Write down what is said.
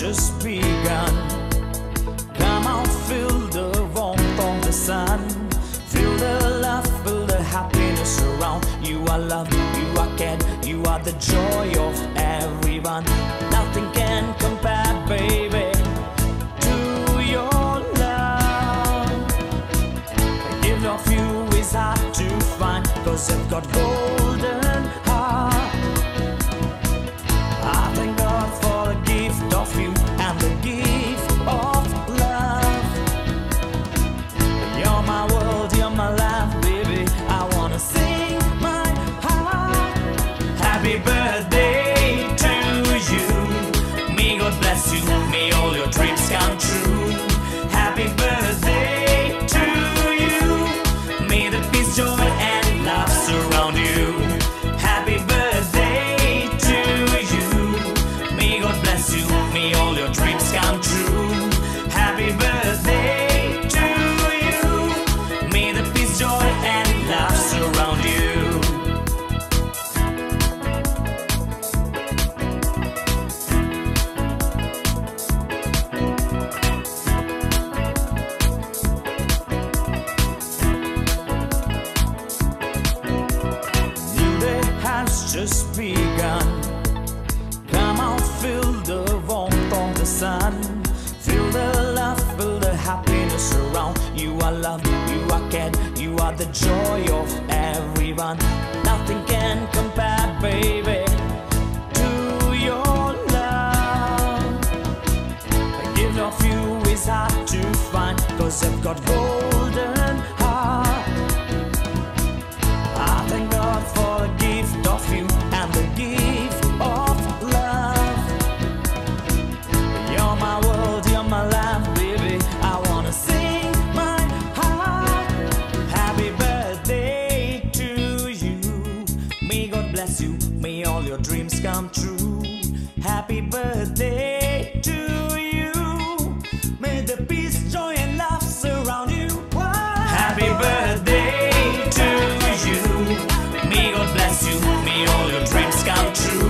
just begun. Come on, feel the warmth of the sun. Feel the love, feel the happiness around. You are loved, you are cared, you are the joy of everyone. Nothing can compare, baby, to your love. The gift of you is hard to find, cause you've got golden May God just begun. Come on, feel the warmth of the sun. Feel the love, feel the happiness around. You are loved, you are cared, you are the joy of everyone. Nothing can compare, baby, to your love. The gift of you is hard to find, cause I've got gold happy birthday to you. May the peace, joy, and love surround you. Happy birthday to you. May God bless you. May all your dreams come true.